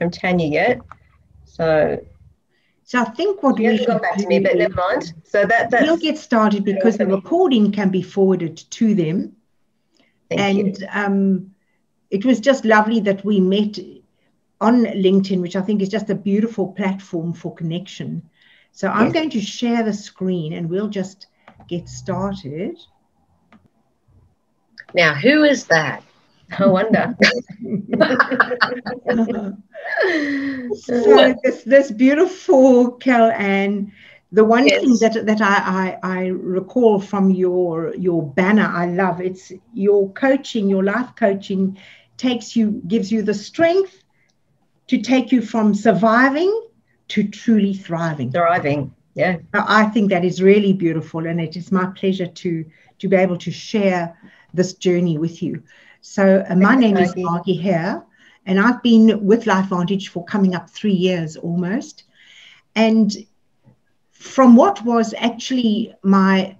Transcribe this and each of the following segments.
from Tanya yet. So so I think what we hasn't got back to me, but never mind. So that we'll get started because the recording can be forwarded to them. Thank and um, it was just lovely that we met on LinkedIn, which I think is just a beautiful platform for connection. So I'm going to share the screen and we'll just get started. Now, who is that? I wonder. so this, this beautiful Kel-Anne, the one yes. thing that that I, I, I recall from your your banner I love it's your coaching, your life coaching takes you gives you the strength to take you from surviving to truly thriving. Thriving. Yeah. I think that is really beautiful and it is my pleasure to to be able to share this journey with you. So uh, my name is Margie Hare, and I've been with LifeVantage for coming up three years almost. And from what was actually my,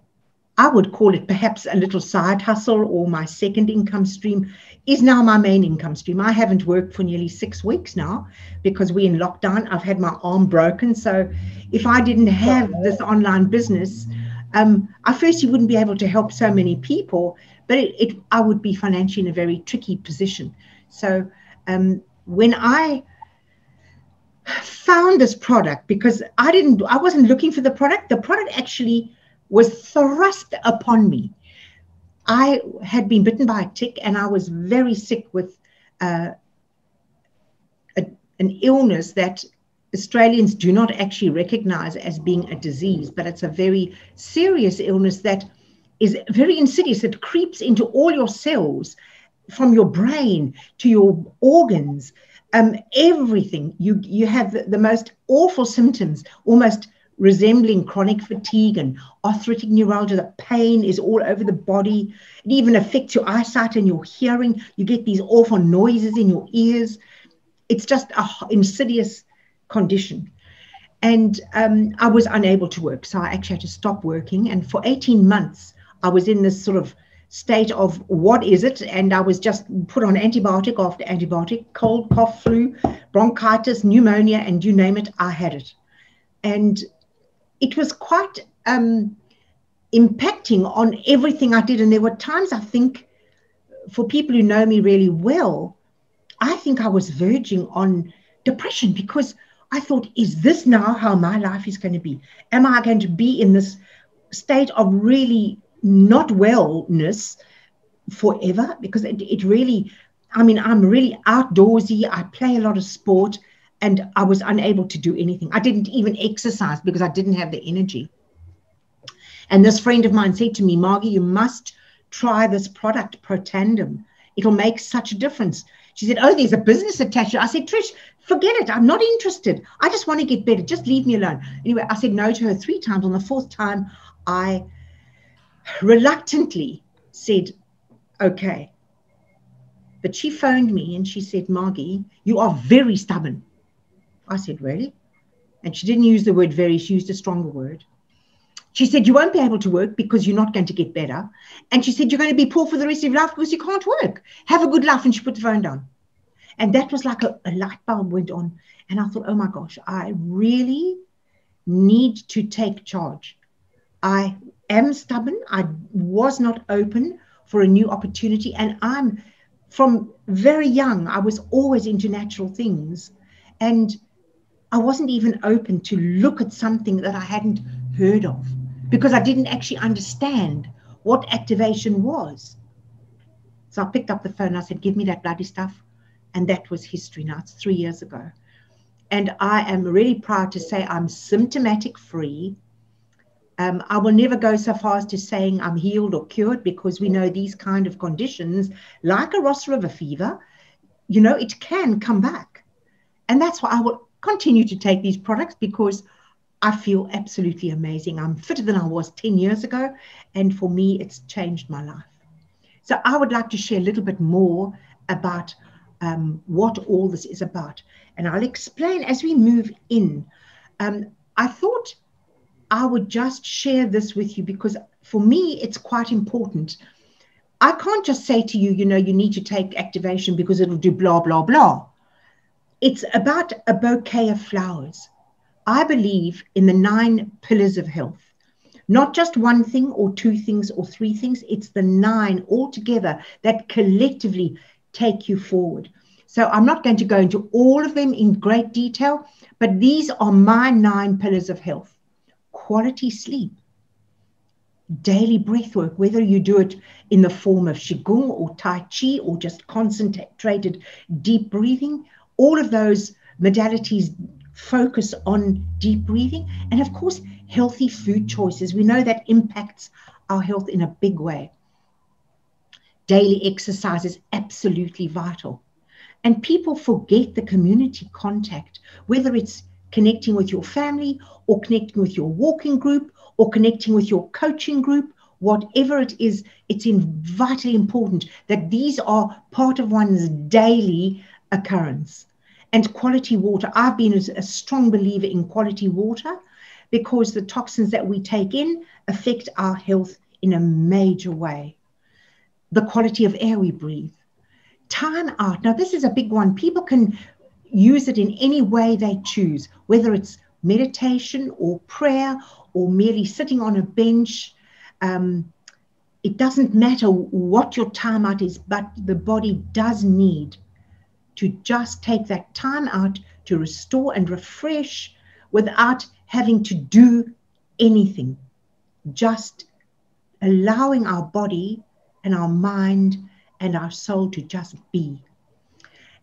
I would call it perhaps a little side hustle or my second income stream, is now my main income stream. I haven't worked for nearly six weeks now because we're in lockdown. I've had my arm broken. So if I didn't have this online business, um, I firstly wouldn't be able to help so many people but it, it, I would be financially in a very tricky position. So um, when I found this product, because I didn't, I wasn't looking for the product, the product actually was thrust upon me. I had been bitten by a tick and I was very sick with uh, a, an illness that Australians do not actually recognize as being a disease, but it's a very serious illness that is very insidious. It creeps into all your cells, from your brain to your organs, um, everything. You you have the, the most awful symptoms, almost resembling chronic fatigue and arthritic neuralgia. The pain is all over the body. It even affects your eyesight and your hearing. You get these awful noises in your ears. It's just a insidious condition. And um, I was unable to work. So I actually had to stop working. And for 18 months, I was in this sort of state of what is it? And I was just put on antibiotic after antibiotic, cold, cough, flu, bronchitis, pneumonia, and you name it, I had it. And it was quite um, impacting on everything I did. And there were times I think, for people who know me really well, I think I was verging on depression because I thought, is this now how my life is going to be? Am I going to be in this state of really not wellness forever because it, it really i mean i'm really outdoorsy. I play a lot of sport and i was unable to do anything. I didn't even exercise because i didn't have the energy. And this friend of mine said to me margie you must try this product Protandim it'll make such a difference. She said oh there's a business attached. I said trish forget it. I'm not interested. I just want to get better. Just leave me alone. Anyway i said no to her three times. On the fourth time i reluctantly said, okay. But she phoned me and she said, Margie, you are very stubborn. I said, really? And she didn't use the word very, she used a stronger word. She said, You won't be able to work because you're not going to get better. And she said, You're going to be poor for the rest of your life because you can't work. Have a good life. And she put the phone down. And that was like a, a light bulb went on. And I thought, Oh my gosh, I really need to take charge. I am stubborn. I was not open for a new opportunity. And I'm from very young, I was always into natural things. And I wasn't even open to look at something that I hadn't heard of because I didn't actually understand what activation was. So I picked up the phone. I said, Give me that bloody stuff. And that was history now. It's three years ago. And I am really proud to say I'm symptomatic free. Um, I will never go so far as to saying I'm healed or cured because we know these kind of conditions, like a Ross River fever, you know, it can come back. And that's why I will continue to take these products because I feel absolutely amazing. I'm fitter than I was 10 years ago. And for me, it's changed my life. So I would like to share a little bit more about um, what all this is about. And I'll explain as we move in. Um, I thought I would just share this with you because for me, it's quite important. I can't just say to you, you know, you need to take activation because it'll do blah, blah, blah. it's about a bouquet of flowers. I believe in the nine pillars of health. Not just one thing or two things or three things, it's the nine altogether that collectively take you forward. So I'm not going to go into all of them in great detail, but these are my nine pillars of health quality sleep, daily breath work, whether you do it in the form of Qigong or Tai Chi or just concentrated deep breathing, all of those modalities focus on deep breathing. And of course, healthy food choices. We know that impacts our health in a big way. Daily exercise is absolutely vital. And people forget the community contact, whether it's connecting with your family or connecting with your walking group or connecting with your coaching group, whatever it is, it's vitally important that these are part of one's daily occurrence. And quality water, I've been a strong believer in quality water because the toxins that we take in affect our health in a major way. The quality of air we breathe. Time out. Now, this is a big one. People can use it in any way they choose, whether it's meditation or prayer or merely sitting on a bench. Um, it doesn't matter what your time out is, but the body does need to just take that time out to restore and refresh without having to do anything. Just allowing our body and our mind and our soul to just be.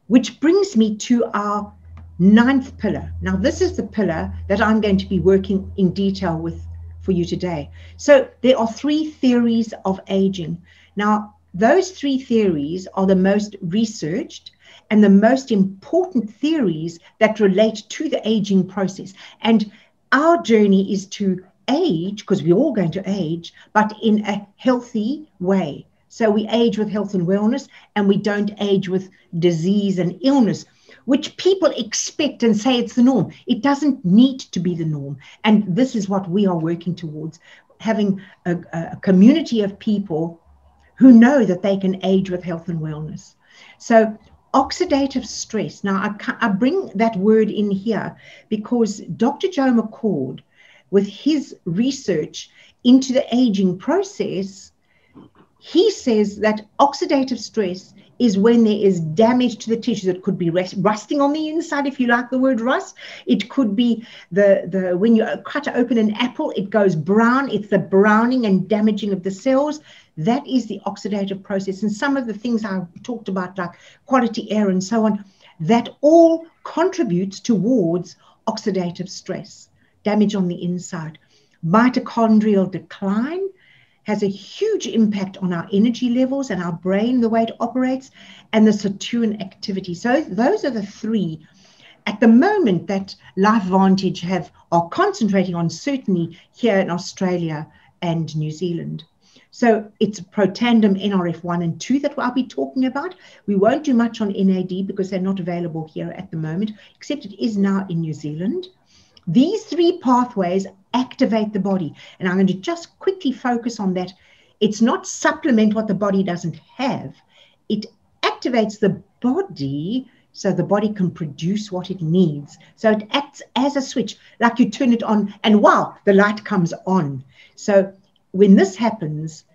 Which brings me to our ninth pillar. Now, this is the pillar that I'm going to be working in detail with for you today. So, there are three theories of aging. Now, those three theories are the most researched and the most important theories that relate to the aging process. And our journey is to age, because we're all going to age, but in a healthy way. So we age with health and wellness, and we don't age with disease and illness, which people expect and say it's the norm. It doesn't need to be the norm. And this is what we are working towards having a, a community of people who know that they can age with health and wellness. So, oxidative stress. Now, I, I bring that word in here because Dr. Joe McCord, with his research into the aging process, he says that oxidative stress is when there is damage to the tissues. It could be rusting on the inside, if you like the word rust. It could be the, the when you cut open an apple, it goes brown. It's the browning and damaging of the cells. That is the oxidative process. And some of the things I talked about, like quality air and so on, that all contributes towards oxidative stress, damage on the inside. Mitochondrial decline has a huge impact on our energy levels and our brain, the way it operates, and the sirtuin activity. So those are the three at the moment that LifeVantage have are concentrating on certainly here in Australia and New Zealand. So it's Protandim NRF1 and 2 that I'll be talking about. We won't do much on NAD because they're not available here at the moment, except it is now in New Zealand. These three pathways activate the body. And I'm going to just quickly focus on that. It's not supplement what the body doesn't have, it activates the body so the body can produce what it needs. So it acts as a switch, like you turn it on, and wow, the light comes on. So when this happens,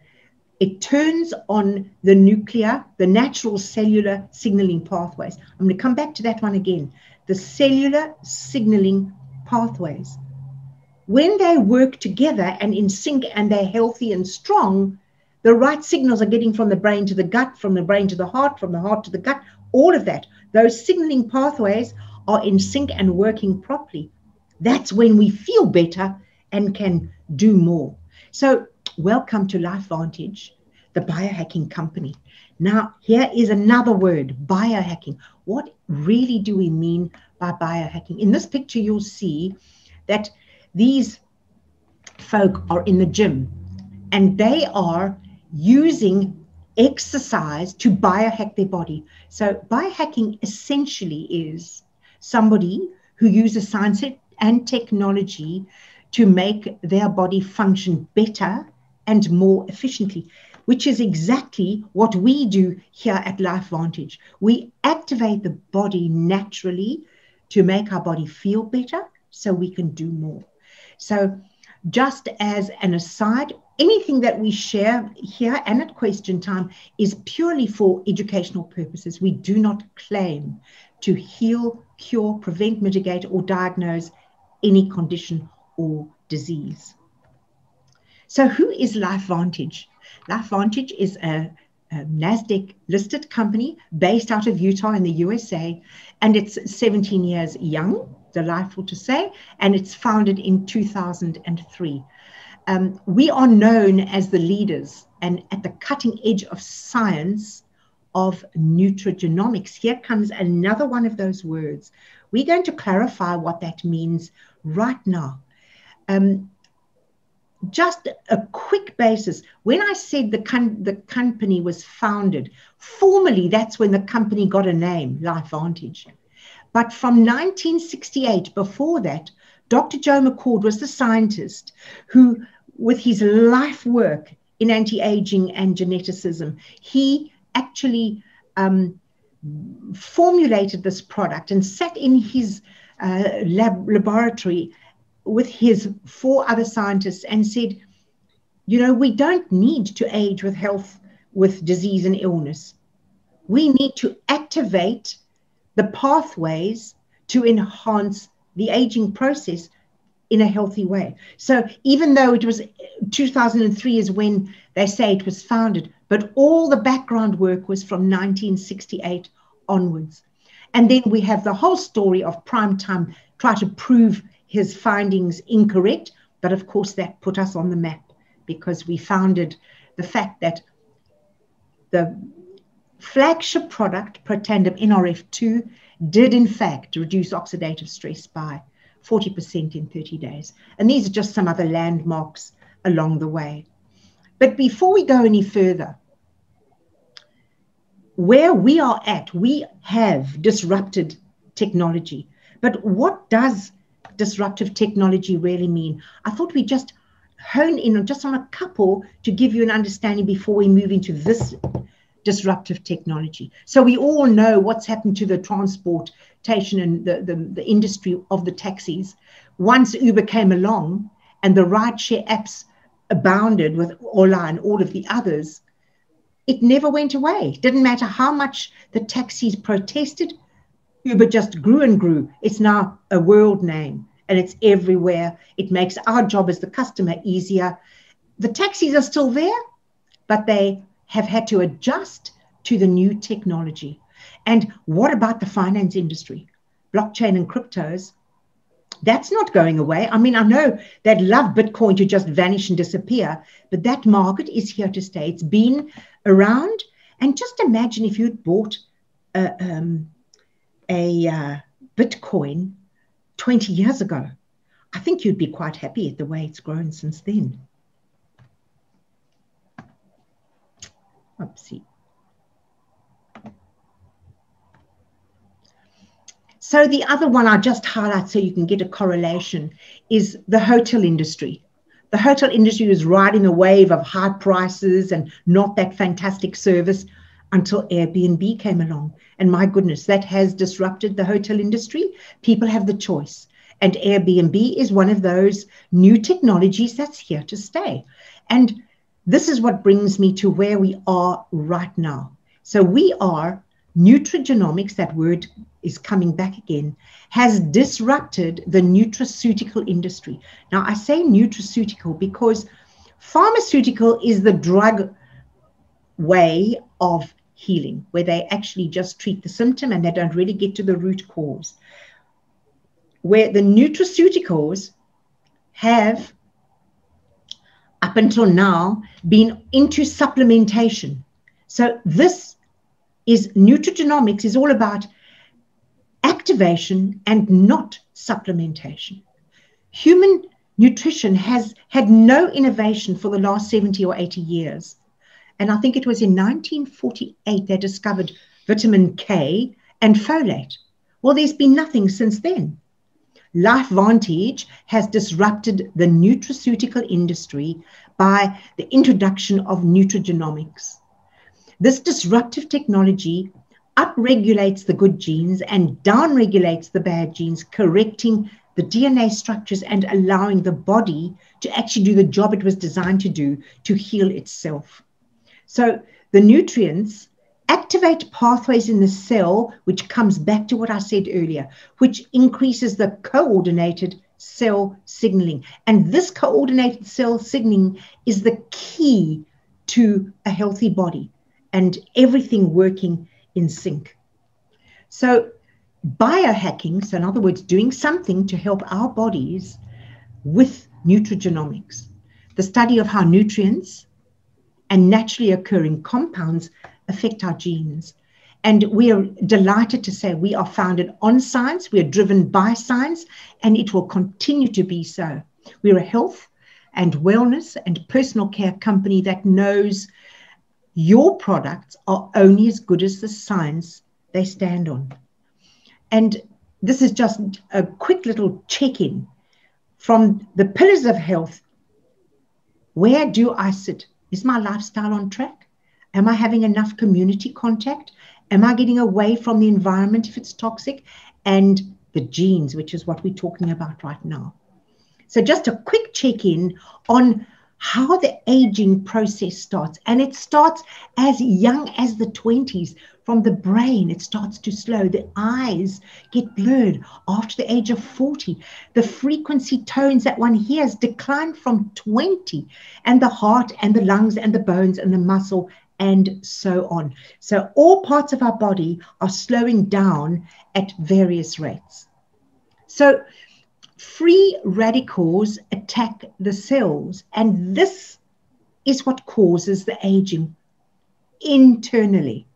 it turns on the nuclear, the natural cellular signaling pathways. I'm going to come back to that one again. The cellular signaling pathways when they work together and in sync and they're healthy and strong, the right signals are getting from the brain to the gut, from the brain to the heart, from the heart to the gut, all of that. Those signaling pathways are in sync and working properly. That's when we feel better and can do more. So, welcome to LifeVantage, the biohacking company. Now, here is another word biohacking. What really do we mean by biohacking? In this picture, you'll see that these folk are in the gym and they are using exercise to biohack their body. So, biohacking essentially is somebody who uses science and technology to make their body function better and more efficiently. which is exactly what we do here at LifeVantage. We activate the body naturally to make our body feel better so we can do more. So, just as an aside, anything that we share here and at question time is purely for educational purposes. We do not claim to heal, cure, prevent, mitigate, or diagnose any condition or disease. So, who is LifeVantage? LifeVantage is a, a NASDAQ listed company based out of Utah in the USA, and it's 17 years young, delightful to say, and it's founded in 2003. Um, we are known as the leaders and at the cutting edge of science of nutrigenomics. Here comes another one of those words. We're going to clarify what that means right now. Um, just a quick basis. When I said the, com- the company was founded, formally that's when the company got a name, LifeVantage. But from 1968, before that, Dr. Joe McCord was the scientist who, with his life work in anti aging and geneticism, he actually um, formulated this product and sat in his uh, lab, laboratory with his four other scientists and said, you know, we don't need to age with health, with disease and illness. We need to activate the pathways to enhance the aging process in a healthy way. So even though it was uh, 2003 is when they say it was founded, but all the background work was from 1968 onwards. And then we have the whole story of prime time try to prove his findings incorrect. But of course, that put us on the map because we founded the fact that the flagship product, Protandim NRF2, did in fact reduce oxidative stress by 40% in 30 days. And these are just some other landmarks along the way. But before we go any further, where we are at, we have disrupted technology. But what does disruptive technology really mean? I thought we just hone in on just on a couple to give you an understanding before we move into this disruptive technology. So we all know what's happened to the transportation and the, the, the industry of the taxis. Once Uber came along and the rideshare apps abounded with Ola and all of the others, it never went away. Didn't matter how much the taxis protested, Uber just grew and grew. It's now a world name and it's everywhere. It makes our job as the customer easier. The taxis are still there, but they have had to adjust to the new technology. And what about the finance industry? Blockchain and cryptos, that's not going away. I mean, I know they'd love Bitcoin to just vanish and disappear, but that market is here to stay. It's been around. And just imagine if you'd bought a, um, a uh, Bitcoin 20 years ago. I think you'd be quite happy at the way it's grown since then. Oopsie. So the other one I just highlight so you can get a correlation is the hotel industry. The hotel industry was riding a wave of high prices and not that fantastic service until Airbnb came along. And my goodness, that has disrupted the hotel industry. People have the choice. And Airbnb is one of those new technologies that's here to stay. And this is what brings me to where we are right now. So we are nutrigenomics, that word is coming back again, has disrupted the nutraceutical industry. Now, I say nutraceutical because pharmaceutical is the drug way of healing, where they actually just treat the symptom and they don't really get to the root cause. Where the nutraceuticals have up until now been into supplementation. So this is nutrigenomics is all about activation and not supplementation. Human nutrition has had no innovation for the last 70 or 80 years. And I think it was in 1948 they discovered vitamin K and folate. Well, there's been nothing since then. LifeVantage has disrupted the nutraceutical industry by the introduction of nutrigenomics. This disruptive technology upregulates the good genes and downregulates the bad genes, correcting the DNA structures and allowing the body to actually do the job it was designed to do to heal itself. So the nutrients activate pathways in the cell, which comes back to what I said earlier, which increases the coordinated cell signaling. And this coordinated cell signaling is the key to a healthy body and everything working in sync. So, biohacking, so in other words, doing something to help our bodies with nutrigenomics, the study of how nutrients and naturally occurring compounds affect our genes. And we are delighted to say we are founded on science, we are driven by science, and it will continue to be so. We're a health and wellness and personal care company that knows your products are only as good as the science they stand on. And this is just a quick little check in from the pillars of health. Where do I sit? Is my lifestyle on track? Am I having enough community contact? Am I getting away from the environment if it's toxic? And the genes, which is what we're talking about right now. So, just a quick check in on how the aging process starts. And it starts as young as the 20s. From the brain, it starts to slow. The eyes get blurred after the age of 40. The frequency tones that one hears decline from 20. And the heart and the lungs and the bones and the muscle and so on. So all parts of our body are slowing down at various rates. So free radicals attack the cells, and this is what causes the aging internally.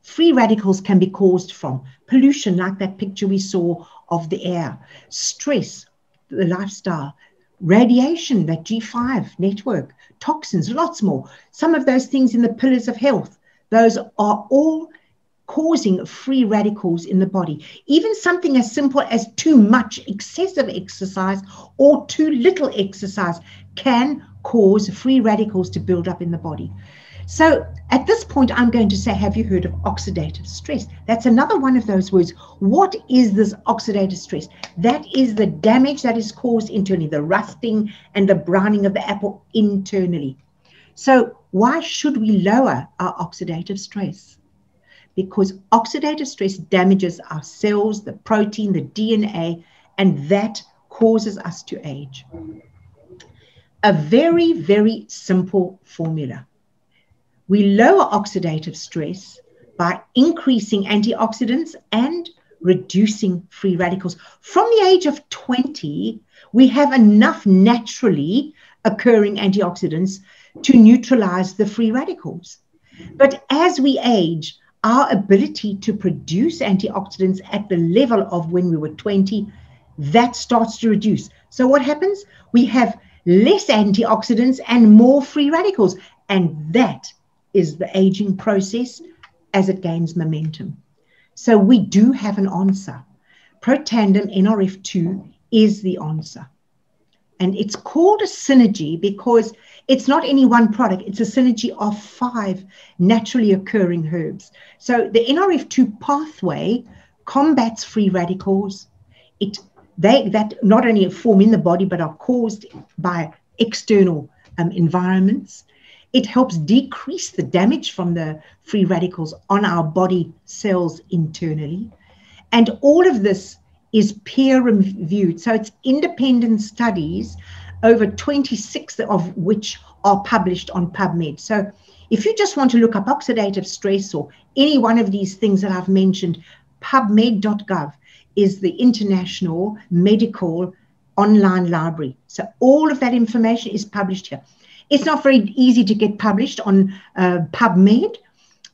Free radicals can be caused from pollution, like that picture we saw of the air, stress, the lifestyle, radiation, that G5 network, toxins, lots more. Some of those things in the pillars of health, those are all causing free radicals in the body. Even something as simple as too much excessive exercise or too little exercise can cause free radicals to build up in the body. So at this point, I'm going to say, have you heard of oxidative stress? That's another one of those words. What is this oxidative stress? That is the damage that is caused internally, the rusting and the browning of the apple internally. So why should we lower our oxidative stress? Because oxidative stress damages our cells, the protein, the DNA, and that causes us to age. A very, very simple formula we lower oxidative stress by increasing antioxidants and reducing free radicals. From the age of 20, we have enough naturally occurring antioxidants to neutralize the free radicals. But as we age, our ability to produce antioxidants at the level of when we were 20, that starts to reduce. So what happens? We have less antioxidants and more free radicals. And that is the aging process as it gains momentum. So we do have an answer. Protandim NRF2 is the answer. And it's called a synergy because it's not any one product, it's a synergy of five naturally occurring herbs. So the NRF2 pathway combats free radicals. It they that not only form in the body but are caused by external um, environments. It helps decrease the damage from the free radicals on our body cells internally. And all of this is peer reviewed. So it's independent studies, over 26 of which are published on PubMed. So if you just want to look up oxidative stress or any one of these things that I've mentioned, pubmed.gov is the international medical online library. So all of that information is published here. It's not very easy to get published on uh, PubMed,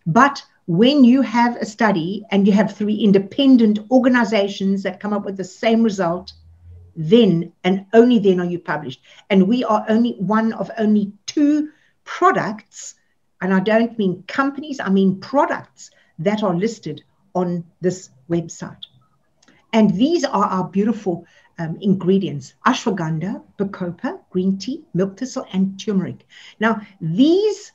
but when you have a study and you have three independent organizations that come up with the same result, then and only then are you published. And we are only one of only two products, and I don't mean companies, I mean products that are listed on this website. And these are our beautiful um, ingredients ashwagandha, bacopa, green tea, milk thistle, and turmeric. Now, these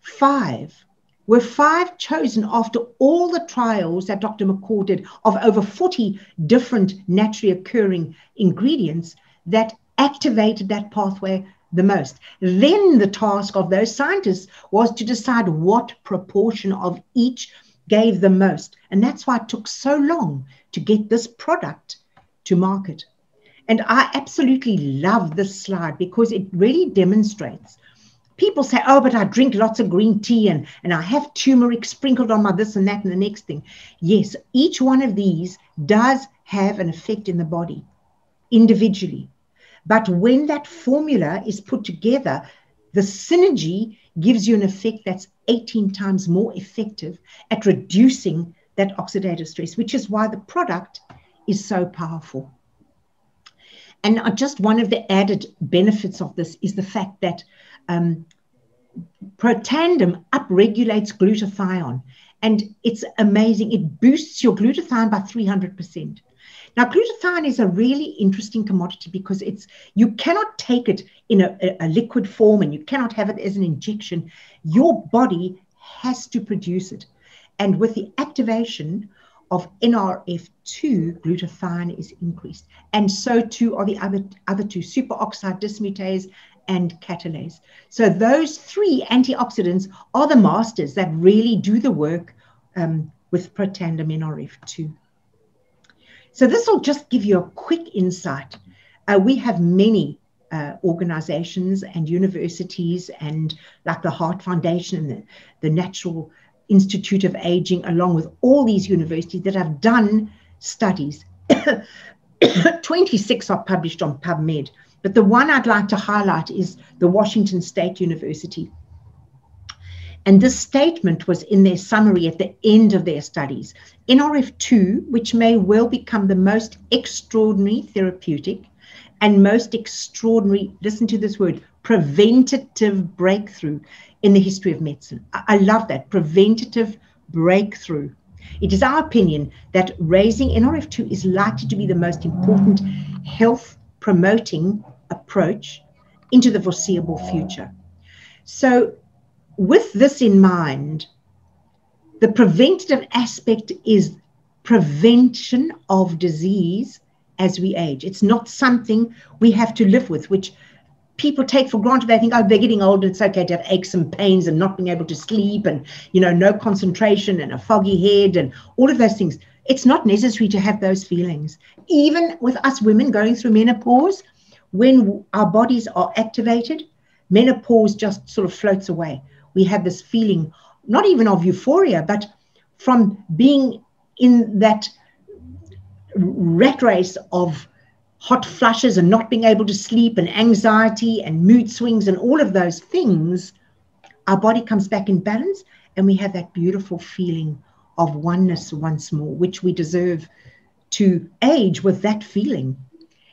five were five chosen after all the trials that Dr. McCord did of over 40 different naturally occurring ingredients that activated that pathway the most. Then the task of those scientists was to decide what proportion of each gave the most. And that's why it took so long to get this product to market. And I absolutely love this slide because it really demonstrates. People say, oh, but I drink lots of green tea and, and I have turmeric sprinkled on my this and that and the next thing. Yes, each one of these does have an effect in the body individually. But when that formula is put together, the synergy gives you an effect that's 18 times more effective at reducing that oxidative stress, which is why the product is so powerful. And just one of the added benefits of this is the fact that um, Protandim upregulates glutathione. And it's amazing. It boosts your glutathione by 300%. Now, glutathione is a really interesting commodity because it's you cannot take it in a, a, liquid form and you cannot have it as an injection. Your body has to produce it. And with the activation of NRF2, glutathione is increased. And so too are the other, other two, superoxide dismutase and catalase. So those three antioxidants are the masters that really do the work um, with Protandim NRF2. So this will just give you a quick insight. Uh, we have many uh, organizations and universities and like the Heart Foundation and the, the Natural Institute of Aging, along with all these universities that have done studies. 26 are published on PubMed, but the one I'd like to highlight is the Washington State University. And this statement was in their summary at the end of their studies. NRF2, which may well become the most extraordinary therapeutic and most extraordinary, listen to this word, preventative breakthrough in the history of medicine. I, love that, preventative breakthrough. It is our opinion that raising NRF2 is likely to be the most important health promoting approach into the foreseeable future. So with this in mind, the preventative aspect is prevention of disease as we age. It's not something we have to live with, which people take for granted. They think, oh, they're getting older. It's okay to have aches and pains and not being able to sleep and, you know, no concentration and a foggy head and all of those things. It's not necessary to have those feelings. Even with us women going through menopause, when our bodies are activated, menopause just sort of floats away we have this feeling, not even of euphoria, but from being in that rat race of hot flushes and not being able to sleep and anxiety and mood swings and all of those things, our body comes back in balance and we have that beautiful feeling of oneness once more, which we deserve to age with that feeling.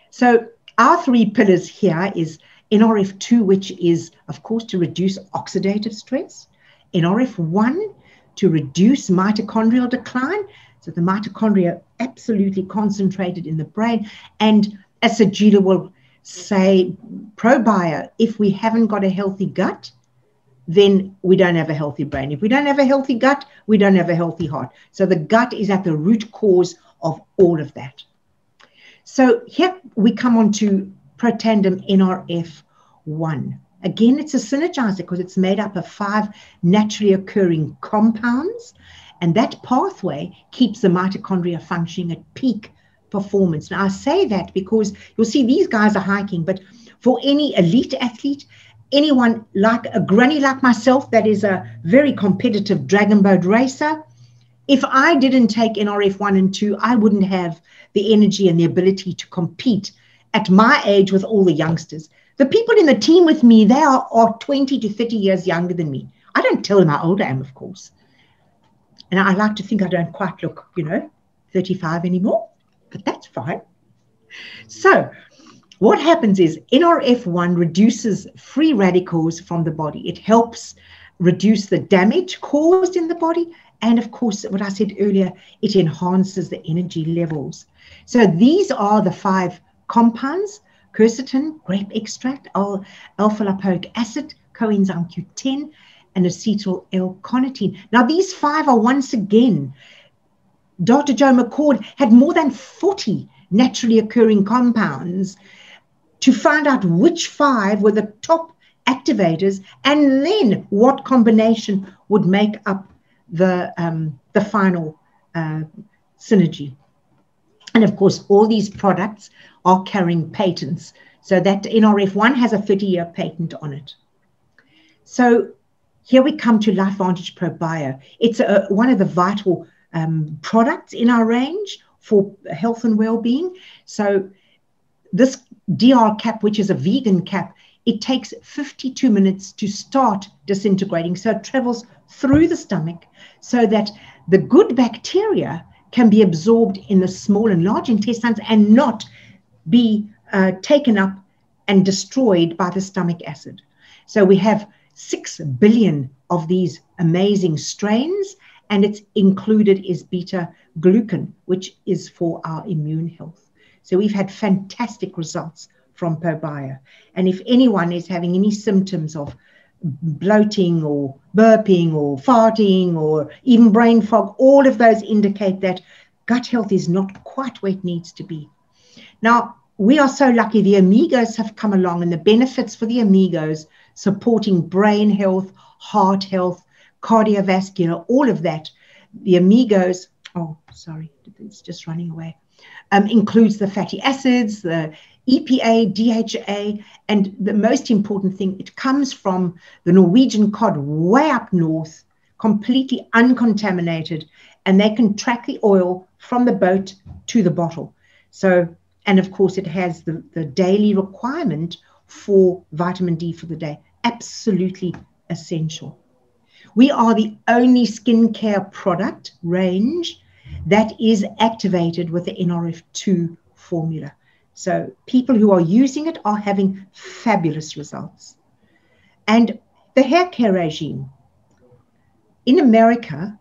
So our three pillars here is NRF2, which is, of course, to reduce oxidative stress, NRF1 to reduce mitochondrial decline. So the mitochondria absolutely concentrated in the brain. And as Sajida will say, ProBio, if we haven't got a healthy gut, then we don't have a healthy brain. If we don't have a healthy gut, we don't have a healthy heart. So the gut is at the root cause of all of that. So here we come on to Protandim NRF1. Again, it's a synergizer because it's made up of five naturally occurring compounds, and that pathway keeps the mitochondria functioning at peak performance. Now, I say that because you'll see these guys are hiking, but for any elite athlete, anyone like a granny like myself that is a very competitive dragon boat racer, if I didn't take NRF1 and 2, I wouldn't have the energy and the ability to compete at my age with all the youngsters. The people in the team with me, they are, are 20 to 30 years younger than me. I don't tell them how old I am, of course. And I like to think I don't quite look, you know, 35 anymore, but that's fine. So, what happens is NRF1 reduces free radicals from the body. It helps reduce the damage caused in the body. And of course, what I said earlier, it enhances the energy levels. So, these are the five compounds, quercetin, grape extract, alpha lipoic acid, coenzyme Q10, and acetyl L-carnitine. Now, these five are once again, Dr. Joe McCord had more than 40 naturally occurring compounds to find out which five were the top activators and then what combination would make up the, um, the final uh, synergy. And of course, all these products are carrying patents. So that NRF1 has a 30 year patent on it. So here we come to LifeVantage ProBio. It's a, one of the vital um, products in our range for health and well-being. So this DR cap, which is a vegan cap, it takes 52 minutes to start disintegrating. So it travels through the stomach so that the good bacteria can be absorbed in the small and large intestines and not be uh, taken up and destroyed by the stomach acid. So we have 6 billion of these amazing strains, and it's included is beta glucan, which is for our immune health. So we've had fantastic results from ProBio. And if anyone is having any symptoms of bloating or burping or farting or even brain fog, all of those indicate that gut health is not quite where it needs to be. Now, we are so lucky the Omegas have come along and the benefits for the Omegas supporting brain health, heart health, cardiovascular, all of that. The Omegas, oh, sorry, it's just running away, um, includes the fatty acids, the EPA, DHA, and the most important thing, it comes from the Norwegian cod way up north, completely uncontaminated, and they can track the oil from the boat to the bottle. So, and of course, it has the, the daily requirement for vitamin D for the day. Absolutely essential. We are the only skincare product range that is activated with the NRF2 formula. So people who are using it are having fabulous results. And the hair care regime. In America,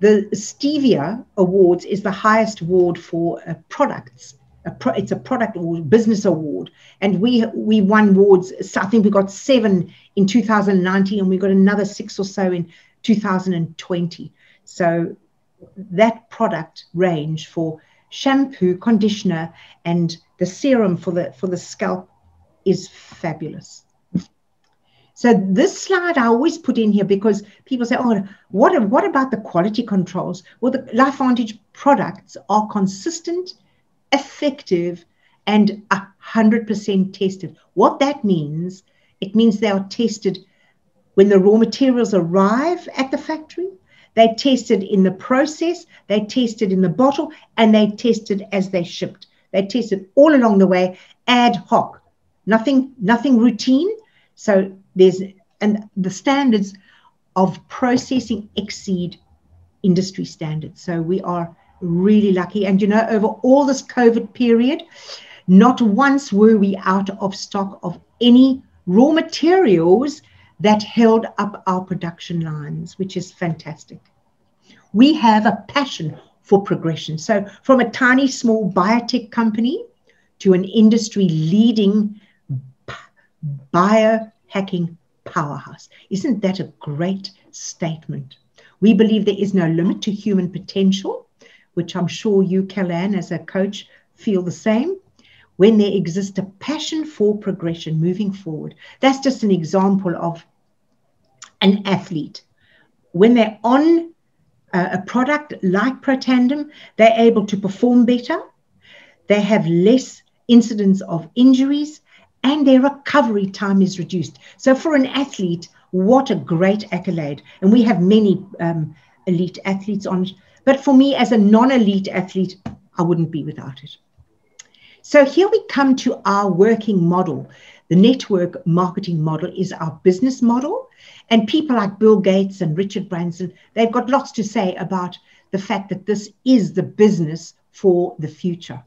the Stevie Awards is the highest award for uh, products. A pro, it's a product award, business award, and we we won awards. I think we got seven in 2019, and we got another six or so in 2020. So that product range for shampoo, conditioner, and the serum for the for the scalp is fabulous. So this slide I always put in here because people say, "Oh, what what about the quality controls?" Well, the LifeVantage products are consistent, effective, and hundred percent tested. What that means, it means they are tested when the raw materials arrive at the factory. They tested in the process, they tested in the bottle, and they tested as they shipped. They tested all along the way, ad hoc, nothing, nothing routine. So there's and the standards of processing exceed industry standards. So we are really lucky. And you know, over all this COVID period, not once were we out of stock of any raw materials that held up our production lines, which is fantastic. We have a passion for progression. So, from a tiny, small biotech company to an industry leading biohacking powerhouse. Isn't that a great statement? We believe there is no limit to human potential, which I'm sure you, Kel-Anne, as a coach, feel the same when there exists a passion for progression moving forward. That's just an example of an athlete. When they're on a product like Protandim, they're able to perform better, they have less incidence of injuries, and their recovery time is reduced. So, for an athlete, what a great accolade. And we have many um, elite athletes on. But for me, as a non elite athlete, I wouldn't be without it. So here we come to our working model. The network marketing model is our business model. And people like Bill Gates and Richard Branson, they've got lots to say about the fact that this is the business for the future.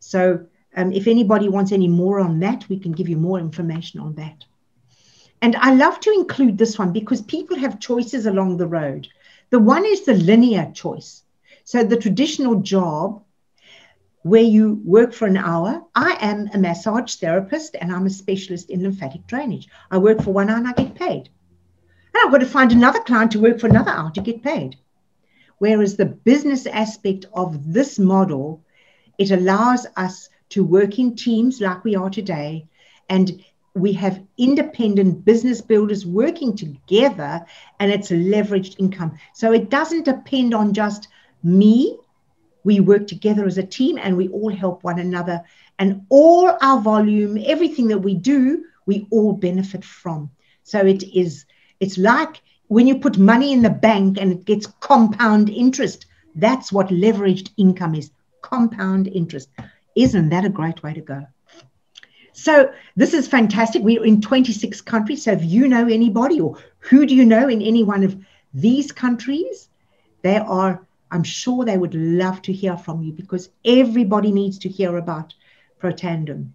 So um, if anybody wants any more on that, we can give you more information on that. And I love to include this one because people have choices along the road. The one is the linear choice. So the traditional job where you work for an hour. I am a massage therapist and I'm a specialist in lymphatic drainage. I work for one hour and I get paid. And I've got to find another client to work for another hour to get paid. Whereas the business aspect of this model, it allows us to work in teams like we are today. And we have independent business builders working together and it's leveraged income. So it doesn't depend on just me. We work together as a team and we all help one another. And all our volume, everything that we do, we all benefit from. So it is, it's like when you put money in the bank and it gets compound interest. That's what leveraged income is compound interest. Isn't that a great way to go? So this is fantastic. We're in 26 countries. So if you know anybody or who do you know in any one of these countries, they are, I'm sure they would love to hear from you because everybody needs to hear about Protandim.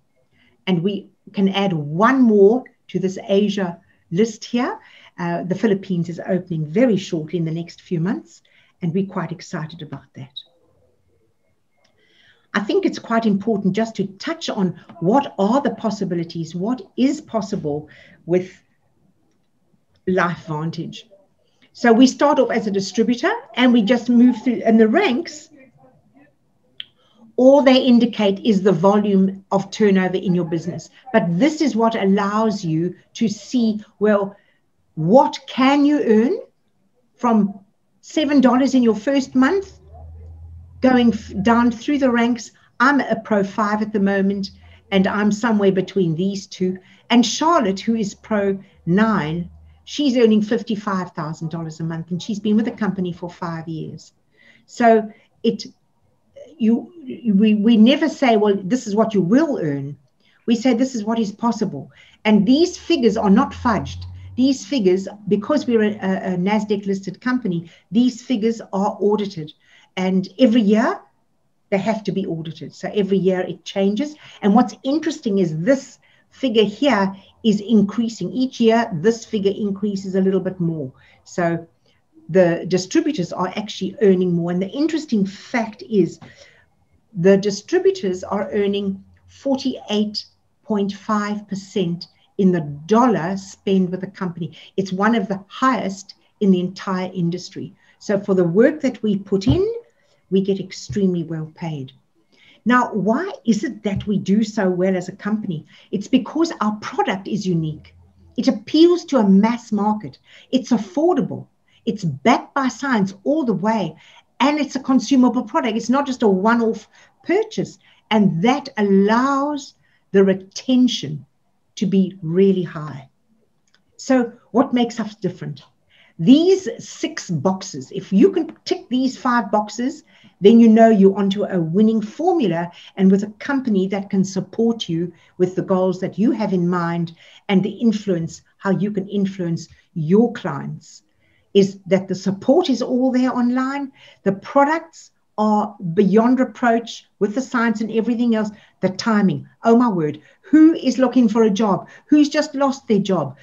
And we can add one more to this Asia list here. Uh, the Philippines is opening very shortly in the next few months, and we're quite excited about that. I think it's quite important just to touch on what are the possibilities, what is possible with LifeVantage. So we start off as a distributor and we just move through in the ranks. All they indicate is the volume of turnover in your business. But this is what allows you to see, well, what can you earn from $7 in your first month going down through the ranks. I'm a pro five at the moment, and I'm somewhere between these two. And Charlotte, who is pro nine, she's earning $55,000 a month, and she's been with the company for five years. So it, you, we, we never say, well, this is what you will earn. We say this is what is possible. And these figures are not fudged. These figures, because we're a, a NASDAQ listed company, these figures are audited. And every year they have to be audited. So every year it changes. And what's interesting is this figure here is increasing. Each year, this figure increases a little bit more. So the distributors are actually earning more. And the interesting fact is the distributors are earning 48.5% in the dollar spend with the company. It's one of the highest in the entire industry. So for the work that we put in, we get extremely well paid. Now, why is it that we do so well as a company? It's because our product is unique. It appeals to a mass market. It's affordable. It's backed by science all the way. And it's a consumable product. It's not just a one off purchase. And that allows the retention to be really high. So, what makes us different? These six boxes, if you can tick these five boxes, then you know you're onto a winning formula and with a company that can support you with the goals that you have in mind and the influence, how you can influence your clients. Is that the support is all there online? The products are beyond reproach with the science and everything else. The timing, oh my word, who is looking for a job? Who's just lost their job?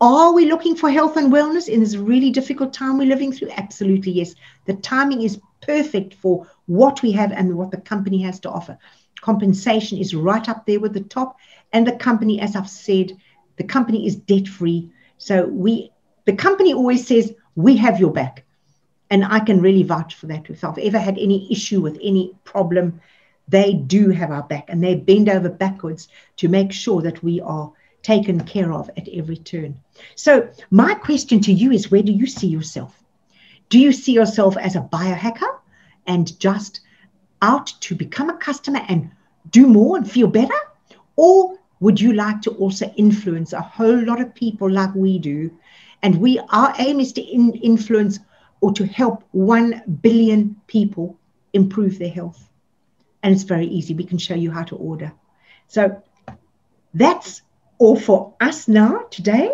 Are we looking for health and wellness in this really difficult time we're living through? Absolutely, yes. The timing is perfect for what we have and what the company has to offer. Compensation is right up there with the top. And the company, as I've said, the company is debt free. So we, the company always says, we have your back. And I can really vouch for that. If I've ever had any issue with any problem, they do have our back and they bend over backwards to make sure that we are taken care of at every turn. So, my question to you is where do you see yourself? Do you see yourself as a biohacker and just out to become a customer and do more and feel better? Or would you like to also influence a whole lot of people like we do? And we our aim is to in, influence or to help 1 billion people improve their health. And it's very easy. We can show you how to order. So that's all for us now today.